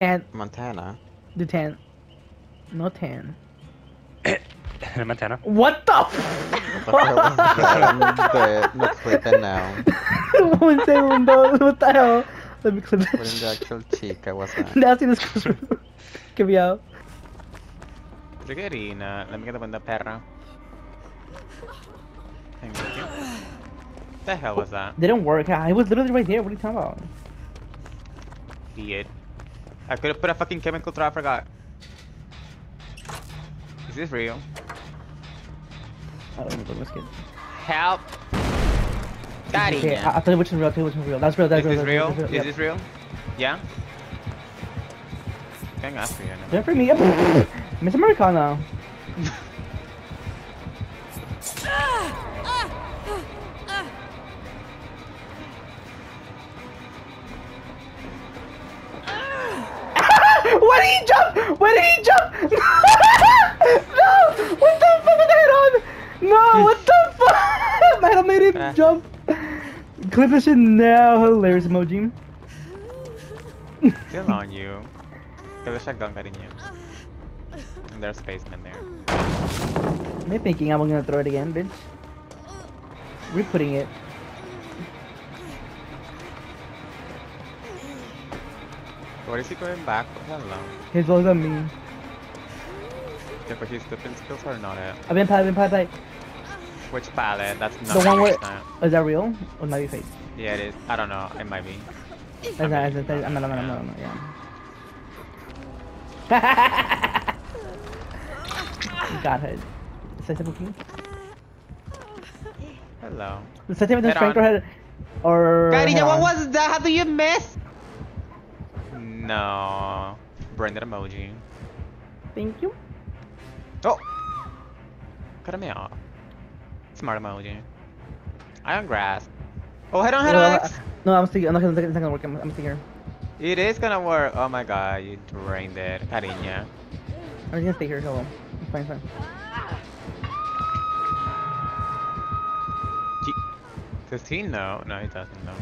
And Montana. do tan. No tan. Montana. What the What the hell was that? the, not clipping now. f- Un uh, segundo. What the hell? Let me clip What in this. the actual chica was that? Nasty this clip. Give me out. Triggerina. Let me get the window, uh, perra. Thank you. The hell was that? They didn't work. I was literally right there. What are you talking about? Idiot. I could have put a fucking chemical trap, I forgot. Is this real? I don't know. Let's get. Help! Got Okay, I'll tell you which one's real. I'll tell you which one's real. That's real. That's Is this real. real? Is Yep. this real? Yeah? Nga, free ano. Don't for me. Miss Americana. jump? Why did he jump? no! What the fuck with the head on? No! What the fuck? My made him Ah. jump. Clip this shit now. Hilarious emoji. Still on you. Kaya shotgun ka rin yun. And there's spaceman there. Am I thinking I'm gonna throw it again, bitch? We're putting it. What is he going back? Hello. His balls on me. Yeah, but his different skills are not it. I've been pie, I've been pie, pie. Which palette? That's not The one where. not. Is that real? Or might be fake? Yeah, it is. I don't know. It might be. That's not, that's not, I'm not, I'm not, I'm not, I'm not, yeah. Got her. Say something king? Hello. Say something with the Head strength on. or head. Or. Karina, head what was that? How do you miss? No. Branded emoji. Thank you. Oh! Cut me off. Smart emoji. Iron grass. Oh, head on, head No, on, I- X! No, I'm still, I'm not gonna, it's not gonna work. I'm, I'm still here. It is gonna work. Oh my god, you drained it. Karina. I'm gonna stay here. Hello. It's fine, it's fine. Does he know? No, he doesn't know.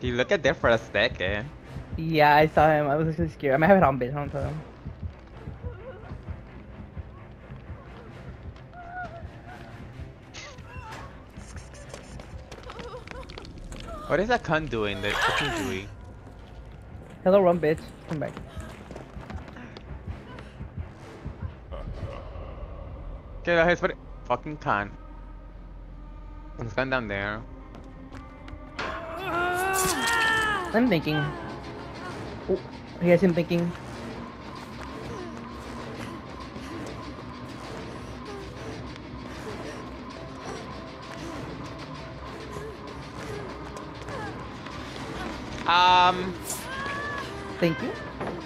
He looked at there for a second. Yeah, I saw him. I was actually scared. I might have it on bitch. I don't tell him. What is that cunt doing? That fucking Dewey. Hello, run, bitch. Come back. Get Okay, guys, what? Fucking cunt. Let's go down there. I'm thinking. Oh, you guys him thinking. Um, Thank you.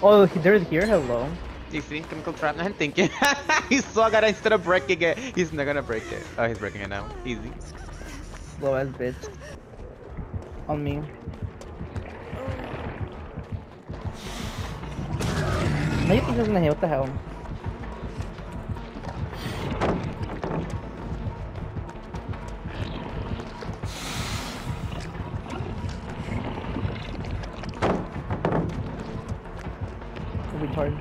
Oh, he- they're here. Hello. you see, chemical trap. I'm thinking. he saw that instead of breaking it, he's not gonna break it. Oh, he's breaking it now. Easy. Slow as bitch. On me. He's gonna hit? What the hell? Retard.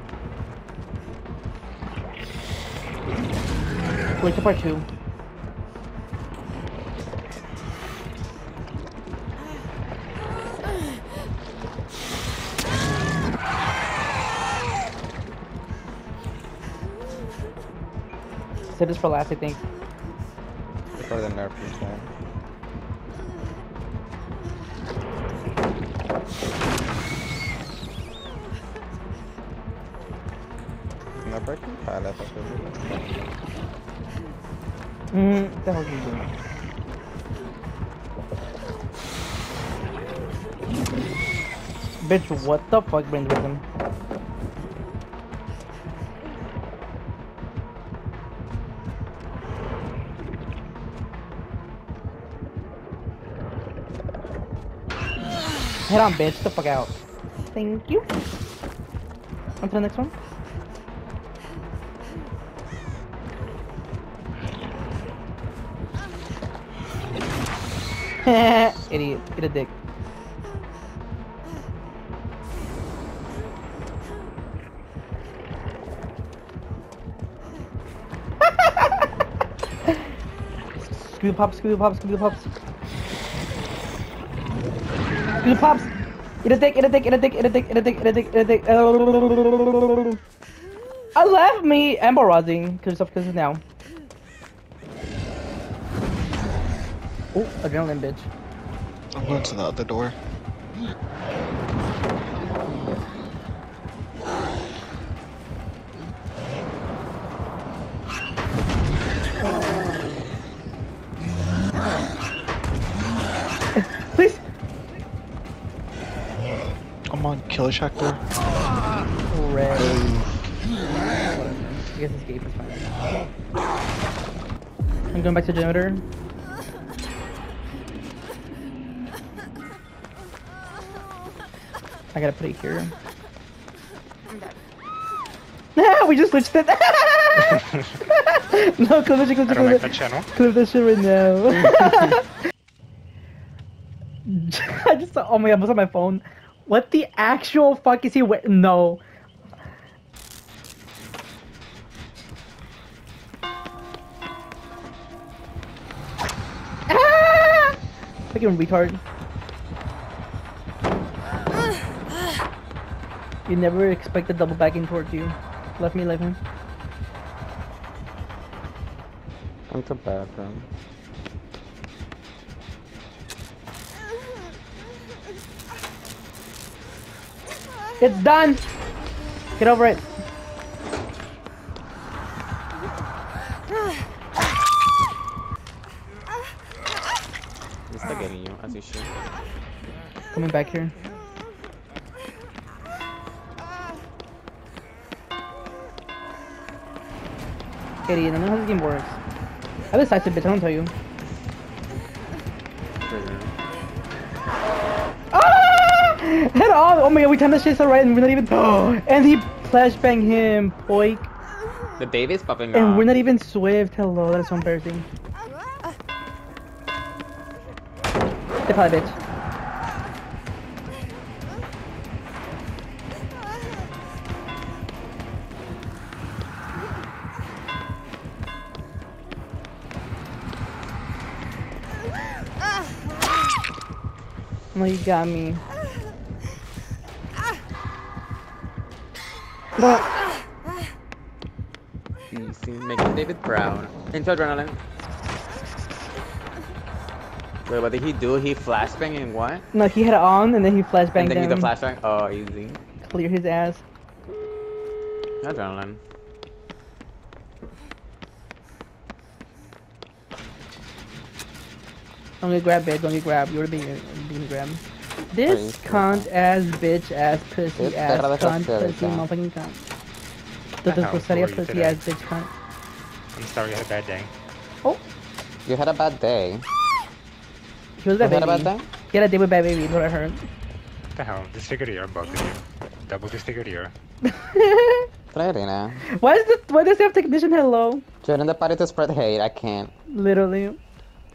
Wait to part two. Save this for last, I think. Before the nerf there. No breaking palette, I believe. Mm, what the hell are you doing? Bitch, what the fuck brings with him? head on, bitch. The fuck out. Thank you. On to the next one. Idiot. Get a dick. Scooby Pop, Scooby Pop, Scooby Pops. Scooby pops! Eat a dick, eat a dick, eat a dick, eat a dick, eat a dick, eat a dick, eat a dick. I left me Amber because of because now. Oh, adrenaline bitch. I'm going to the other door. Killer Shack door. Red. I guess escape is fine. I'm going back to generator. I gotta put it here. we just switched it. no, clip it, clip I it, clip that it. channel. Clip that shit right now. I just saw, oh my god, what's on my phone? What the actual fuck is he wearing? No. Ah! Fucking retard. You never expect a double backing towards you. Left me, left him. Come to bathroom. It's done! Get over it. He's still getting you, as you should. Coming back here. Idiot, I don't know how this game works. I have a bitch, I don't tell you. Head on! Oh my god, we timed this shit so right and we're not even. and he flashbang him, poik. The baby's popping And off. we're not even swift. Hello, that is so embarrassing. Get probably bitch. No, you got me. Easy. Making David Brown. Into adrenaline. Wait, what did he do? He flashbang and what? No, he had it on and then he flashbanged and then he did the flashbang? Oh, easy. Clear his ass. Adrenaline. I'm gonna grab it. Don't get grabbed. You're being being grabbed. This cunt ass bitch ass pussy ass cunt pussy motherfucking cunt. The This hell groseria were you pussy today? ass bitch cunt. I'm sorry, I had a bad day. Oh, You had a bad day. he was You that had a bad day? He had a day with bad baby. Is what I heard. What the hell? Disfigured ear, both of you. Double disfigured ear. Trina. why is the why does he have technician hello? Joining the party to spread hate. I can't. Literally.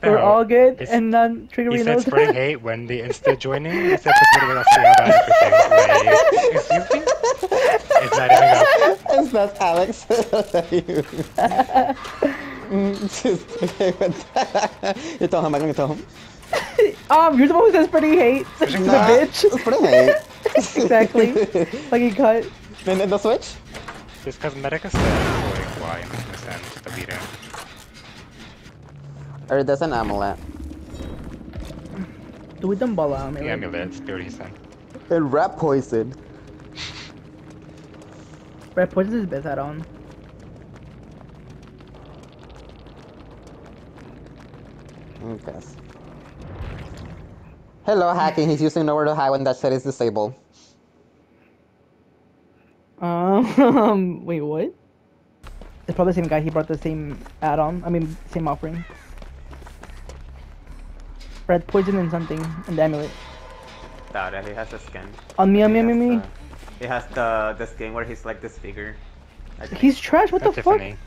The We're hell? all good It's- and none He said spreading hate when the insta joining. He said spreading us see how bad everything. Like, excuse me? It's not even up. It's not Alex. Just okay with. You told him, I'm gonna tell him. um, you're the one who says pretty hate. the Nah, bitch. Spreading hate. exactly. Like he cut. Then the switch? This cosmetic is like why I'm gonna send the leader. Or there's an amulet. Do it them ball out, man. The amulet, spirit he sent. And rat poison. Brad puts his best hat on. Okay. Hello, hacking. He's using nowhere to hide when that shit is disabled. Um, wait, what? It's probably the same guy. He brought the same add-on. I mean, same offering. Red poison and something, and the amulet. Doubt it. He has a skin. On me, on me, on me, on me. He has the the skin where he's like this figure. He's trash. What the fuck? Tiffany.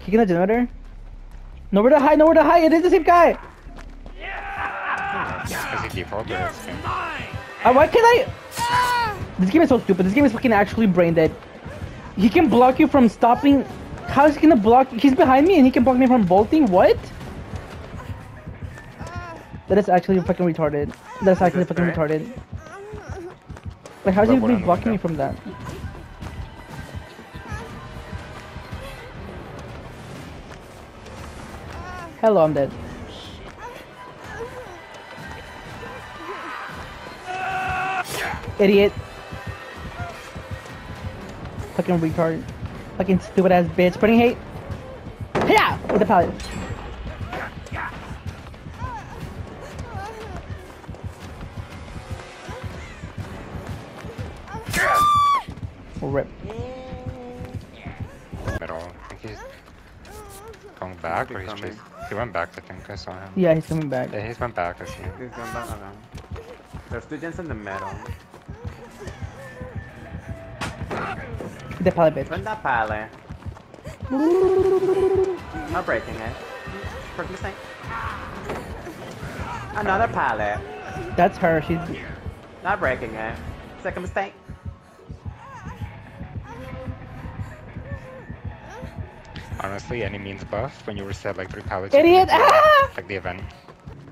Kicking the generator. Nowhere to hide. Nowhere to hide. It is the same guy. Yeah. Is he default or his skin? Uh, why can't I? This game is so stupid. This game is fucking actually brain dead. He can block you from stopping How is he gonna block? He's behind me and he can block me from bolting? What? That is actually fucking retarded. That's actually fucking retarded. Like, how's he be blocking me from that? Hello, I'm dead. Idiot. Fucking retard. Fucking stupid ass bitch. Putting hate. Yeah! With the pallet. Rip. Middle. I think he's going back or he's coming. chasing. He went back, I think. I saw him. Yeah, he's coming back. Yeah, he's went back. I see him. He's going back around. There's two gens in the middle. With the pallet bitch. Run that pallet. Not breaking it. First mistake. Another pallet. That's her. She's. Not breaking it. Second mistake. Honestly, any means buff when you reset like three pallets. Idiot! you Ah! Like the event.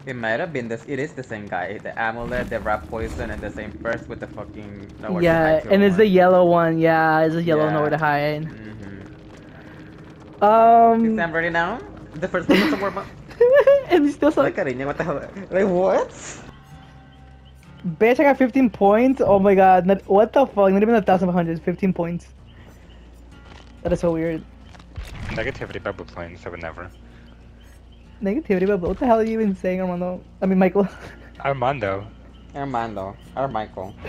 It might have been this. It is the same guy. The amulet, the rat poison, and the same first with the fucking. nowhere to Yeah, hide and it's the yellow one. Yeah, it's the yellow Yeah. nowhere to hide. Mhm. Um. Is Sam ready now? The first one was a warm up. and he's still so. Like Karinya, what the hell? Like what? Bitch, I got 15 points. Oh my god. Not, what the fuck? Not even a thousand hundreds. 15 points. That is so weird. Negativity bubble planes, I would never. Negativity, bubble? what the hell are you even saying, Armando? I mean, Michael. Armando. Armando or Michael.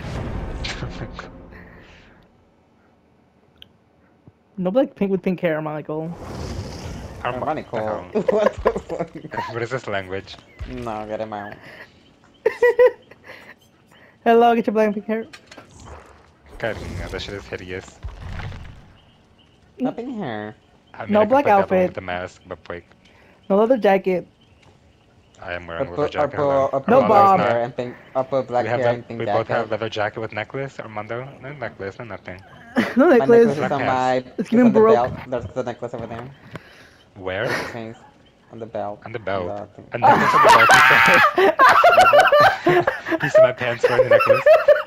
no black pink with pink hair, Michael. Arma- Michael. Oh. what the fuck? what is this language? No, get him out. Hello, get your black pink hair. God, yeah, that shit is hideous. Nothing here. I No I black put that one outfit. With the mask, but like, No leather jacket. I am Or wearing leather put, or jacket. put, hello. or put No black bomb. hair and pink, or put black we hair le- and pink we jacket. both have leather jacket with necklace. Armando, no necklace, no nothing. no My necklace necklace. is on my. It's It's giving on the broke. belt. There's the necklace over there. Where? Thanks. On the belt. On the belt. The thing. And necklace on the belt. Piece of my pants wearing the necklace.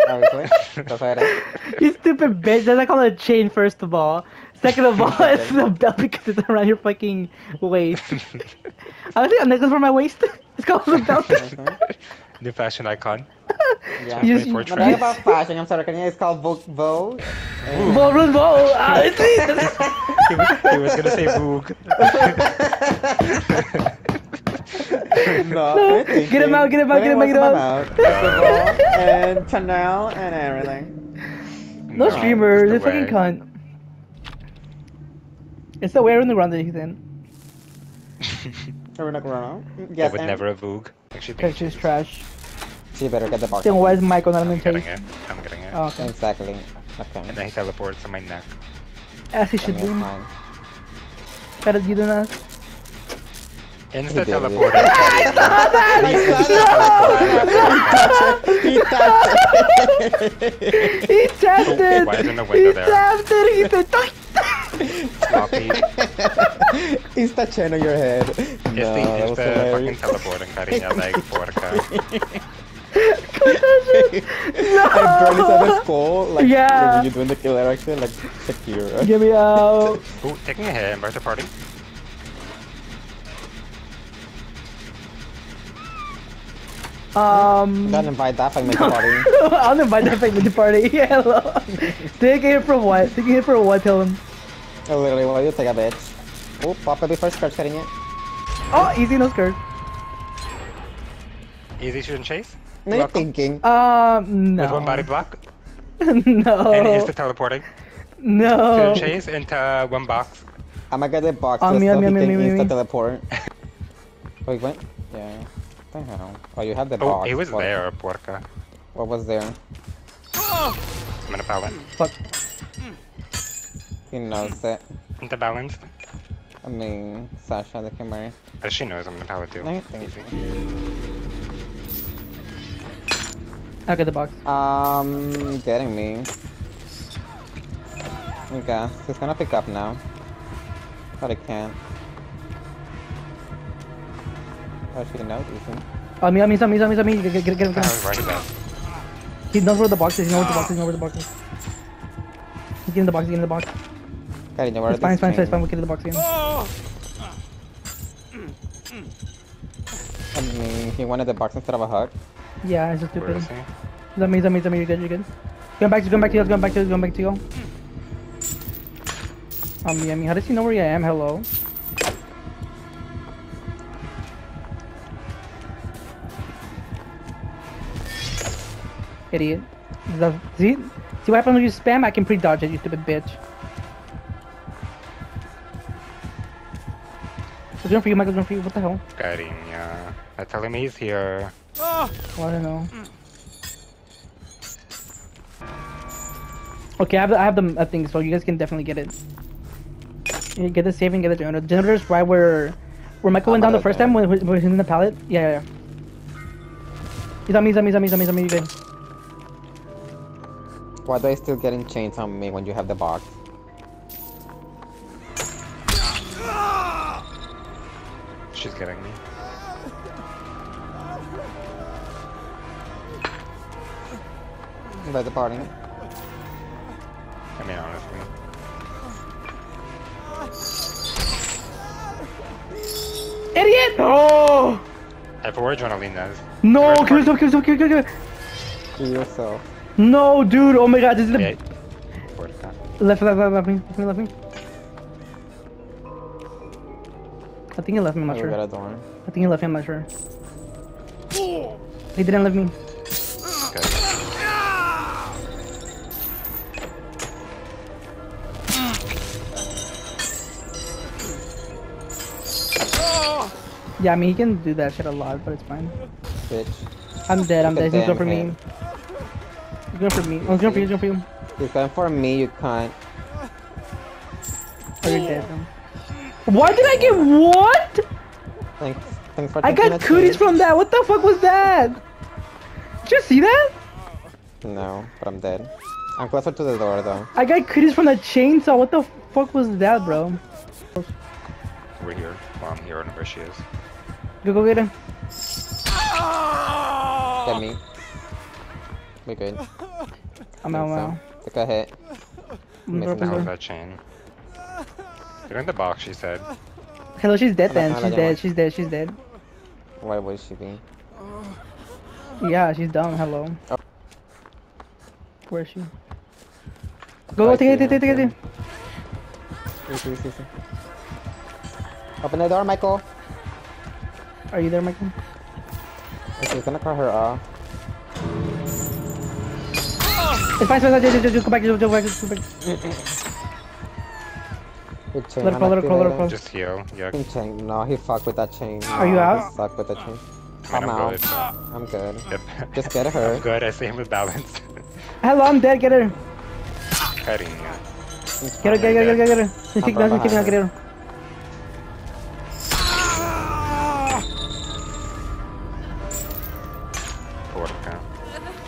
Obviously. That's why it is. you stupid bitch. That's not called a chain, first of all. Second of all, it's a belt because it's around your fucking waist. I was a necklace for my waist. It's called a belt. New fashion icon. Yeah. You just- For about fashion, I'm sorry, can you? It's called Vogue Vogue. And- Ball, run. Ah, it's me. he, was, he was gonna say Voog. no, No, get him out, get him out, get him out, get him out. First of all, and Chanel and everything. No No, streamer. it's This fucking cunt. It's the way on the ground that he's in. Are we not going I Yes, would and never a Voog. Like, she Because thinks she's trash. She better get the box. Then why is Michael not in I'm the getting chase? it. I'm getting it. Oh, okay. Exactly. Okay. And then he teleports on my neck. As he should Then you're do. Better you do not. Insta did it. teleport. He touched it. He tapped it. Why isn't the He window there? tapped it. He said, Sloppy. Insta chain on your head. It's no, the that was insta fucking hilarious. teleporting Karinya like porca. I barely saw the skull, like Yeah. when you're doing the killer action, like Shakira. Get me out. Ooh, taking a hit and birthday party. Um. Don't invite that family party. I'll invite that family to the party. Hello. Taking it for what? Taking it for what? Tell him. Oh, literally, what you take a bitch? Oh, pop it before start cutting it. Oh, easy, no skirt. Easy shoot and chase. No, you're thinking. Um, no. With one body block. no. And insta teleporting. no. Shoot and chase into one box. I'm gonna get the box Um, just me, so me, he me, me, me, me. teleport. Wait, what? Yeah. What the hell? Oh, you have the Oh, box. he was what, there, porca. What was there? I'm gonna balance. Fuck. He knows it. Into balance. I mean, Sasha the camera. As she knows, I'm gonna power too. No, you think- I'll get the box. Um, getting me. Okay, he's gonna pick up now. But I can't. Oh, she noticing. Oh, me, uh, me, uh, me, uh, me, me, me. Get, get, get, get, I get. was right about. He knows where the box is. He knows where the box is. He knows where the box is. Get in the box. Get in the box. Karina, where It's fine. It's fine. It's fine. We'll get in the box again. I mean, he wanted the box instead of a hug. Yeah, it's just Where stupid. is he? That means, that means, that means you're good. You're good. Going back to, going back to you. Going back to, going back to you. Um, yeah, I mean, how does he know where I am? Hello. Idiot. The, see? See what happens when you spam? I can pre-dodge it, you stupid bitch. What's going for you, Michael? What's going for you? What the hell? Karina. They're telling me he's here. Oh, I don't know. Okay, I have the, I have the uh, thing, so you guys can definitely get it. You get the saving, get the generator. Generator's right where where Michael went down the first time when, when he was in the pallet. Yeah, yeah, yeah. He's on me, he's on me, he's on me, he's on me, he's on me, you good. Why do I still getting chains on me when you have the box? She's getting me. By the party. I mean, honestly. Idiot! Oh! I have four adrenalinas. No, Where's kill yourself, kill yourself, kill kill, kill. Kill yourself. No, dude, oh my god, this is the... Yeah. Where'd it go? Left, left, left, left me, left me, left me. I think he left me, I'm not Oh, sure. got a door. I think he left me, I'm not sure. He didn't leave me. Good. Yeah, I mean, he can do that shit a lot, but it's fine. Bitch. I'm dead, I'm dead. at He's going for them, me. Man. He's going for me. Oh, he's going for you, he's going for you. You're going for me, you can't. Oh, you're dead. Why did I get what? Thanks. Thanks for I got a cooties from that. What the fuck was that? Did you see that? No, but I'm dead. I'm closer to the door though. I got cooties from that chainsaw. What the fuck was that, bro? We're here. Well, I'm here. I don't know where she is. Go, go get him. Get me. We good. I'm out Think now. so. Took a hit. I'm Missing out. Her. that chain? Get in the box, she said. Hello, she's dead then. Hola, She's dead. She's dead. She's dead. Why would she be? Yeah, she's down. Hello. Oh. Where is she? Go, go, take it, take it, take it. See, see. Open the door, Michael. Are you there, Michael? Okay, gonna cut her off. It's fine, it's fine. Just, just, just go back, just go back, just go back. Good chain. Let her crawl, let her crawl, let her crawl. Just heal. Yeah. Fucking chain. No, he fucked with that chain. Are you out? He sucked with that chain. I mean, I'm I'm out. good. but- I'm good. Yep. Just get her. I'm good. I see him with balance. Hello, I'm dead. Get her. Karina. Get her, get her, get her, get her, get her. Just keep from going, just keep going, get her.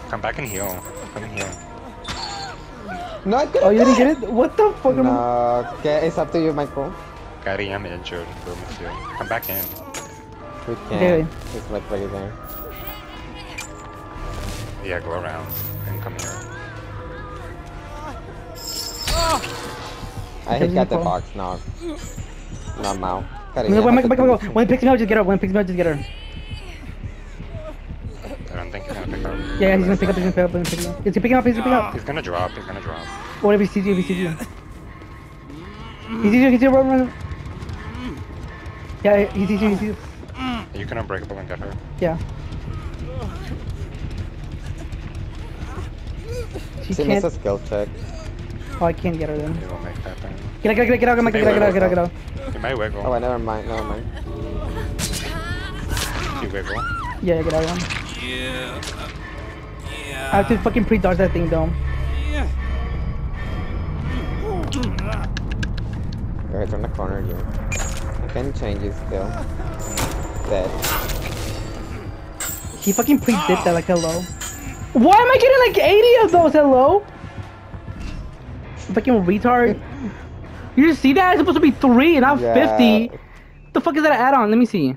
Come back and heal. Come and heal. No, I couldn't Oh, you didn't get get it? What the fuck? No, okay, it's up to you, Michael. Karina, I'm injured. Go with you. Come back in. We Okay. can't. It's like right there. Yeah, go around. And come here. I hit got the box now. No, I'm out. Gotta When, get when, out Michael, the Michael, thing. when he picks me up, just get her. When he picks me up, just get her. I don't think he's gonna pick up. Yeah, yeah, he's gonna pick up, he's gonna pick up, he's gonna pick up. Is he picking up? Is he picking up? He's gonna drop. He's gonna drop. What if he sees you? If he sees you? He sees you, he sees you, run, run. Yeah, he sees you, he sees you. You can unbreakable and get her. Yeah. She She can't. missed a skill check. Oh, I can't get her then. You will make that thing. Get out, get out, get out, get out, get out, get out, get out, get out. You might wiggle. Oh, wait, never mind, never mind. You wiggle. Yeah, get out of one. I have to fucking pre-dodge that thing though. Okay, turn the corner, you. I can change you still. Dead. He fucking pre-did that like hello. Why am I getting like 80 of those? Hello? Fucking retard. You just see that? It's supposed to be three, and not yeah. fifty. What the fuck is that add-on? Let me see.